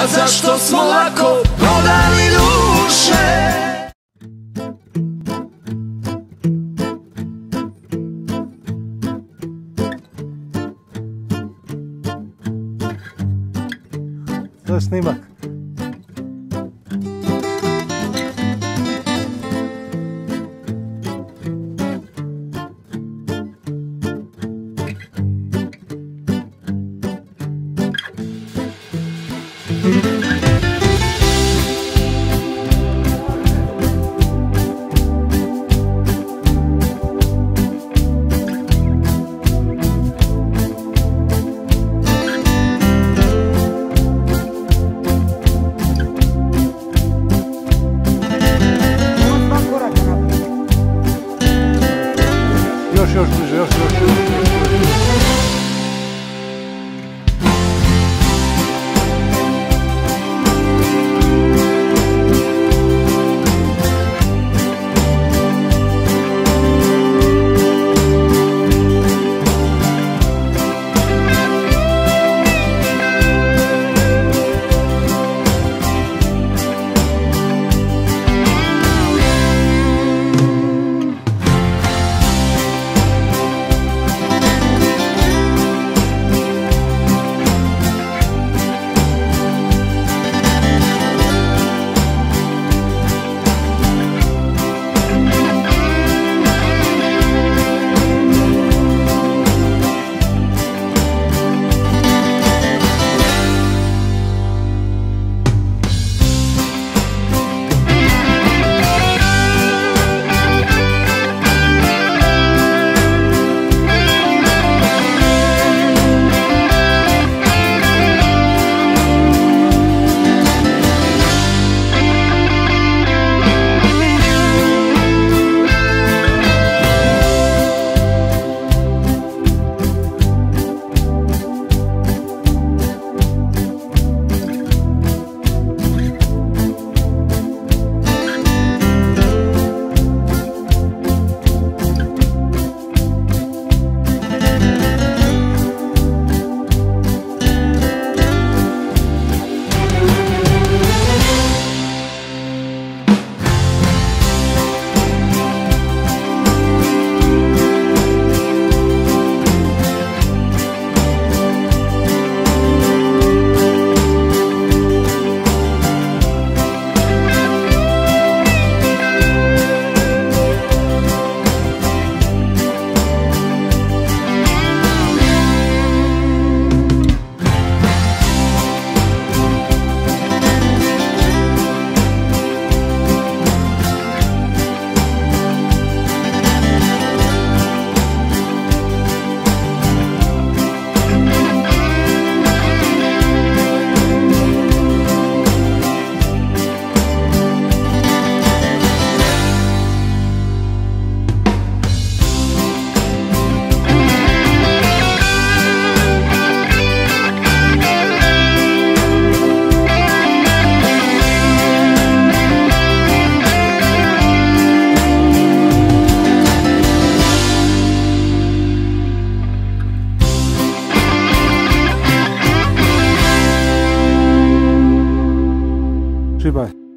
A zašto smo lako prodali duše To snimak. Još, još bliže, još, još, još. спасибо.